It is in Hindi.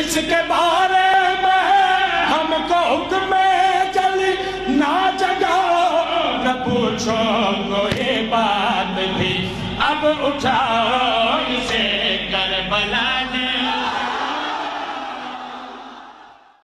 इसके बारे में हमको हुक्म चल ना जगाओ न पूछो, कोई बात भी। अब उठाओ।